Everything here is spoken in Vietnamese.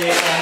thì